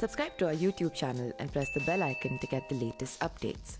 Subscribe to our YouTube channel and press the bell icon to get the latest updates.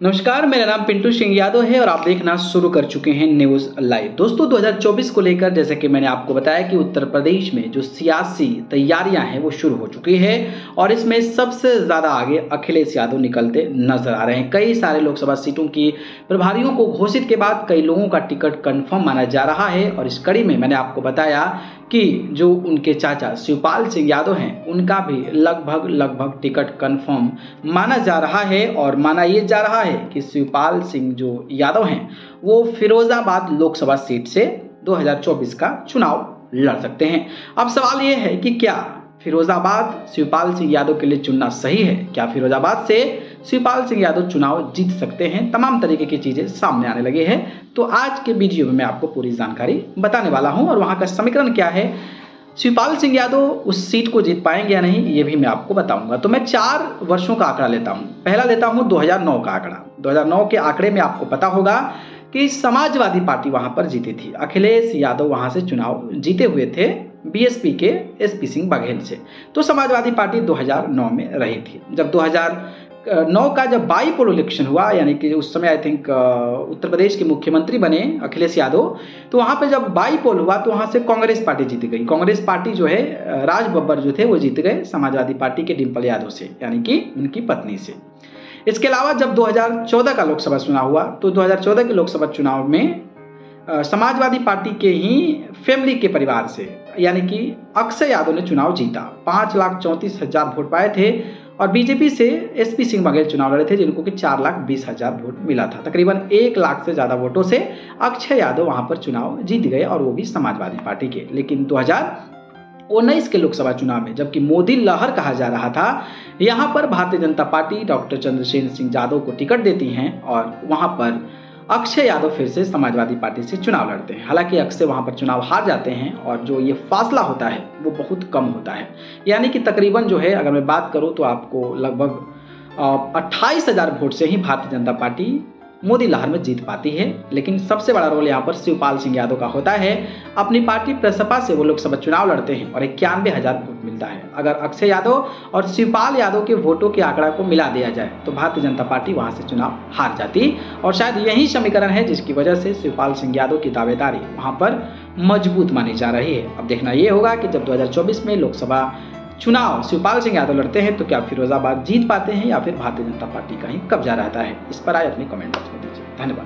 नमस्कार, मेरा नाम पिंटू सिंह यादव है और आप देखना शुरू कर चुके हैं न्यूज़ लाइव दोस्तों 2024 को लेकर जैसे कि मैंने आपको बताया कि उत्तर प्रदेश में जो सियासी तैयारियाँ हैं, वो शुरू हो चुकी है और इसमें सबसे ज़्यादा आगे अखिलेश यादव निकलते नज़र आ रहे हैं कई सारे लोकसभा सीटों की प्रभारियों को घोषित के बाद कई लोगों का टिकट कन्फर्म माना जा रहा है और इस कड़ी में मैंने आपको बताया कि जो उनके चाचा शिवपाल सिंह यादव हैं, उनका भी लगभग लगभग टिकट कंफर्म माना जा रहा है और माना ये जा रहा है कि शिवपाल सिंह जो यादव हैं, वो फिरोजाबाद लोकसभा सीट से 2024 का चुनाव लड़ सकते हैं। अब सवाल ये है कि क्या फिरोजाबाद शिवपाल सिंह यादव के लिए चुनना सही है? क्या फिरोजाबाद से शिवपाल सिंह यादव चुनाव जीत सकते हैं, तमाम तरीके की चीज़ें सामने आने लगे हैं। तो आज के वीडियो में मैं आपको पूरी जानकारी बताने वाला हूँ और वहाँ का समीकरण क्या है। शिवपाल सिंह यादव उस सीट को जीत पाएँगे या नहीं, ये भी मैं आपको बताऊँगा। तो मैं चार वर्षों का आंकड़ा लेता हूँ। पहला लेता हूँ 2009 का आंकड़ा। 2009 के आंकड़े में आपको पता होगा कि समाजवादी पार्टी वहाँ पर जीती थी। अखिलेश यादव वहाँ से चुनाव जीते हुए थे बीएसपी के एसपी सिंह बघेल से। तो समाजवादी पार्टी 2009 में रही थी। जब 2009 का जब बाई पोल इलेक्शन हुआ, यानी कि उस समय आई थिंक उत्तर प्रदेश के मुख्यमंत्री बने अखिलेश यादव तो वहाँ पे जब बाई पोल हुआ तो वहाँ से कांग्रेस पार्टी जीत गई। कांग्रेस पार्टी जो है राज बब्बर जो थे, वो जीत गए समाजवादी पार्टी के डिम्पल यादव से, यानी कि उनकी पत्नी से। इसके अलावा जब 2014 का लोकसभा चुनाव हुआ तो 2014 के लोकसभा चुनाव में समाजवादी पार्टी के ही फैमिली के परिवार से, यानी कि अक्षय यादव ने चुनाव जीता। पाँच लाख चौंतीस हज़ार वोट पाए थे। और बीजेपी से एसपी सिंह बघेल चुनाव लड़े थे, जिनको कि चार लाख बीस हज़ार वोट मिला था। तकरीबन एक लाख से ज़्यादा वोटों से अक्षय यादव वहाँ पर चुनाव जीत गए और वो भी समाजवादी पार्टी के। लेकिन 2019 के लोकसभा चुनाव में, जबकि मोदी लहर कहा जा रहा था, यहाँ पर भारतीय जनता पार्टी डॉक्टर चंद्रसेन सिंह यादव को टिकट देती हैं और वहाँ पर अक्षय यादव फिर से समाजवादी पार्टी से चुनाव लड़ते हैं। हालाँकि अक्षय वहाँ पर चुनाव हार जाते हैं और जो ये फासला होता है, वो बहुत कम होता है। यानी कि तकरीबन जो है, अगर मैं बात करूँ तो आपको लगभग अट्ठाईस हज़ार वोट से ही भारतीय जनता पार्टी मोदी लहर में जीत पाती है, लेकिन सबसे बड़ा रोल यहाँ पर शिवपाल सिंह यादव का होता है। अपनी पार्टी प्रसपा से वो लोकसभा चुनाव लड़ते हैं और इक्यानवे हज़ार वोट मिलता है। अगर अक्षय यादव और शिवपाल यादव के वोटों के आंकड़ा को मिला दिया जाए तो भारतीय जनता पार्टी वहाँ से चुनाव हार जाती और शायद यही समीकरण है जिसकी वजह से शिवपाल सिंह यादव की दावेदारी वहाँ पर मज़बूत मानी जा रही है। अब देखना यह होगा कि जब दो हज़ार चौबीस में लोकसभा चुनाव शिवपाल सिंह यादव लड़ते हैं तो क्या फिरोजाबाद जीत पाते हैं या फिर भारतीय जनता पार्टी का ही कब्जा रहता है? इस पर आए अपने कमेंट बॉक्स में दीजिए। धन्यवाद।